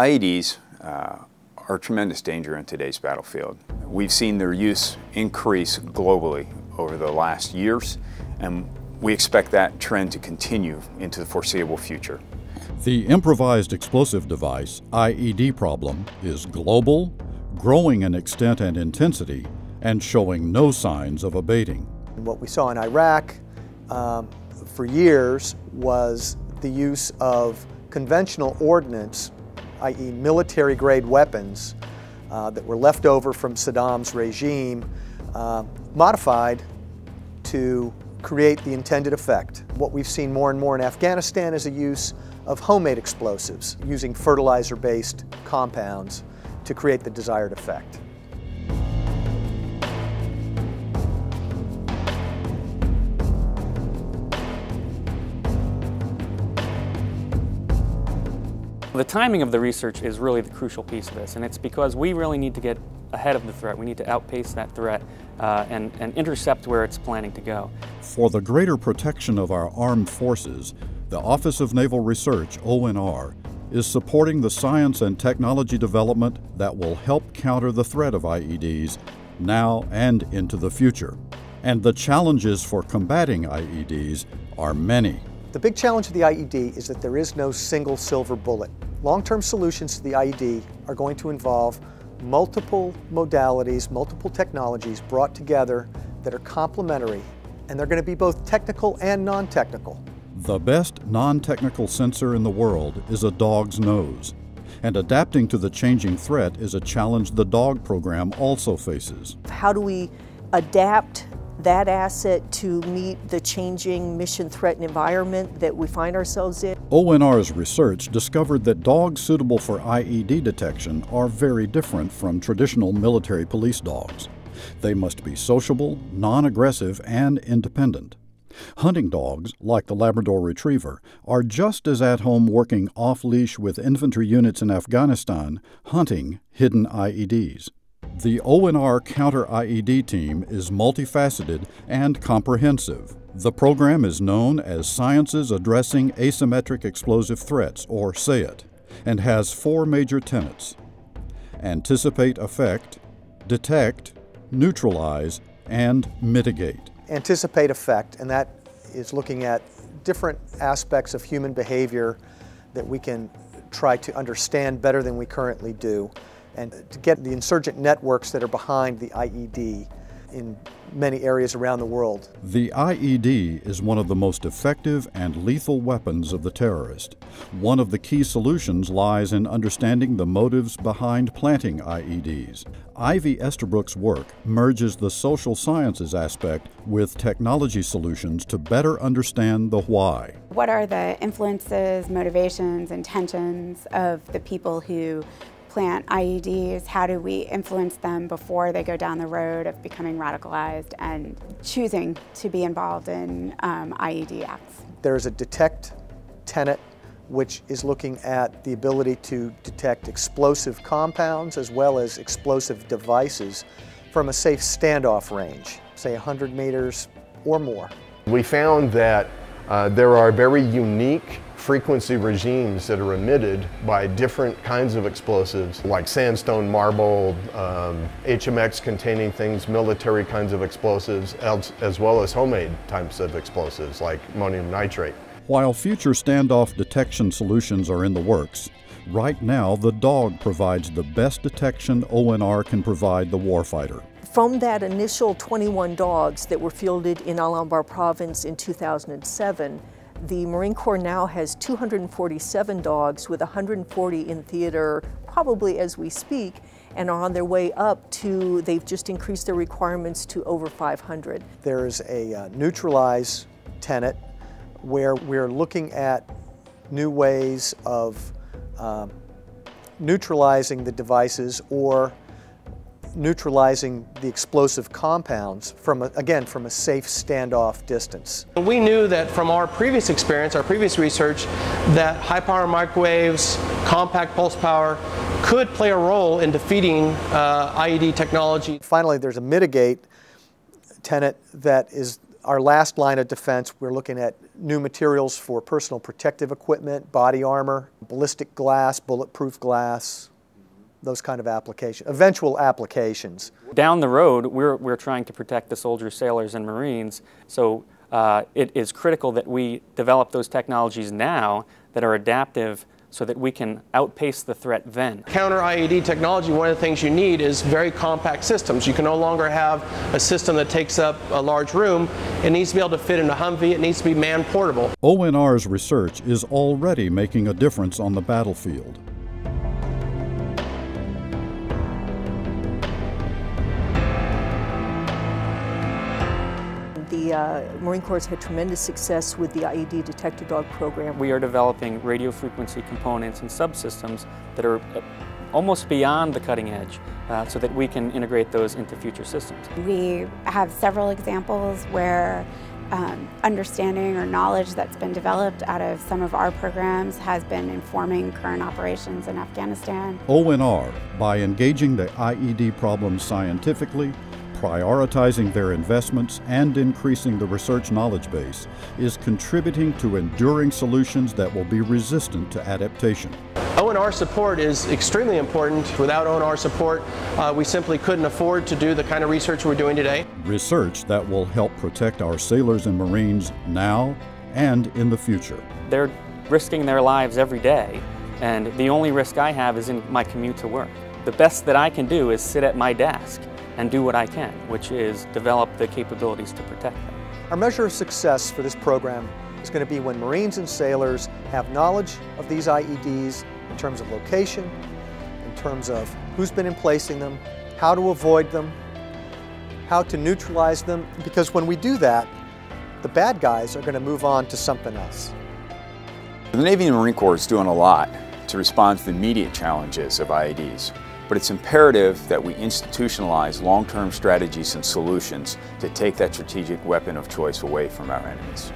IEDs uh, are a tremendous danger in today's battlefield. We've seen their use increase globally over the last years, and we expect that trend to continue into the foreseeable future. The improvised explosive device, IED problem, is global, growing in extent and intensity, and showing no signs of abating. What we saw in Iraq um, for years was the use of conventional ordnance, i.e. military grade weapons uh, that were left over from Saddam's regime, uh, modified to create the intended effect. What we've seen more and more in Afghanistan is a use of homemade explosives using fertilizer-based compounds to create the desired effect. The timing of the research is really the crucial piece of this, and it's because we really need to get ahead of the threat. We need to outpace that threat uh, and, and intercept where it's planning to go. For the greater protection of our armed forces, the Office of Naval Research, ONR, is supporting the science and technology development that will help counter the threat of IEDs now and into the future. And the challenges for combating IEDs are many. The big challenge of the IED is that there is no single silver bullet. Long-term solutions to the IED are going to involve multiple modalities, multiple technologies brought together that are complementary, and they're going to be both technical and non-technical. The best non-technical sensor in the world is a dog's nose, and adapting to the changing threat is a challenge the DOG program also faces. How do we adapt that asset to meet the changing mission threat environment that we find ourselves in. ONR's research discovered that dogs suitable for IED detection are very different from traditional military police dogs. They must be sociable, non aggressive, and independent. Hunting dogs, like the Labrador Retriever, are just as at home working off leash with infantry units in Afghanistan, hunting hidden IEDs. The ONR Counter IED team is multifaceted and comprehensive. The program is known as Sciences Addressing Asymmetric Explosive Threats, or SAIT, and has four major tenets anticipate effect, detect, neutralize, and mitigate. Anticipate effect, and that is looking at different aspects of human behavior that we can try to understand better than we currently do and to get the insurgent networks that are behind the IED in many areas around the world. The IED is one of the most effective and lethal weapons of the terrorist. One of the key solutions lies in understanding the motives behind planting IEDs. Ivy Estabrooke's work merges the social sciences aspect with technology solutions to better understand the why. What are the influences, motivations, intentions of the people who plant IEDs, how do we influence them before they go down the road of becoming radicalized and choosing to be involved in um, IED acts. There's a detect tenet which is looking at the ability to detect explosive compounds as well as explosive devices from a safe standoff range, say 100 meters or more. We found that uh, there are very unique frequency regimes that are emitted by different kinds of explosives like sandstone, marble, um, HMX containing things, military kinds of explosives, as, as well as homemade types of explosives like ammonium nitrate. While future standoff detection solutions are in the works, right now the dog provides the best detection ONR can provide the warfighter. From that initial 21 dogs that were fielded in Al Anbar province in 2007, the Marine Corps now has 247 dogs with 140 in theater probably as we speak and are on their way up to, they've just increased their requirements to over 500. There's a uh, neutralize tenet where we're looking at new ways of um, neutralizing the devices or neutralizing the explosive compounds from, a, again, from a safe standoff distance. We knew that from our previous experience, our previous research, that high power microwaves, compact pulse power could play a role in defeating uh, IED technology. Finally, there's a mitigate tenet that is our last line of defense, we're looking at new materials for personal protective equipment, body armor, ballistic glass, bulletproof glass, those kind of applications, eventual applications. Down the road, we're, we're trying to protect the soldiers, sailors, and Marines, so uh, it is critical that we develop those technologies now that are adaptive so that we can outpace the threat then. Counter IED technology, one of the things you need is very compact systems. You can no longer have a system that takes up a large room. It needs to be able to fit in a Humvee. It needs to be man portable. ONR's research is already making a difference on the battlefield. The uh, Marine Corps has had tremendous success with the IED detector dog program. We are developing radio frequency components and subsystems that are uh, almost beyond the cutting edge uh, so that we can integrate those into future systems. We have several examples where um, understanding or knowledge that's been developed out of some of our programs has been informing current operations in Afghanistan. ONR, by engaging the IED problem scientifically, prioritizing their investments and increasing the research knowledge base is contributing to enduring solutions that will be resistant to adaptation. ONR support is extremely important. Without ONR support, uh, we simply couldn't afford to do the kind of research we're doing today. Research that will help protect our sailors and Marines now and in the future. They're risking their lives every day, and the only risk I have is in my commute to work. The best that I can do is sit at my desk and do what I can, which is develop the capabilities to protect them. Our measure of success for this program is going to be when Marines and sailors have knowledge of these IEDs in terms of location, in terms of who's been emplacing them, how to avoid them, how to neutralize them, because when we do that, the bad guys are going to move on to something else. The Navy and Marine Corps is doing a lot to respond to the immediate challenges of IEDs but it's imperative that we institutionalize long-term strategies and solutions to take that strategic weapon of choice away from our enemies.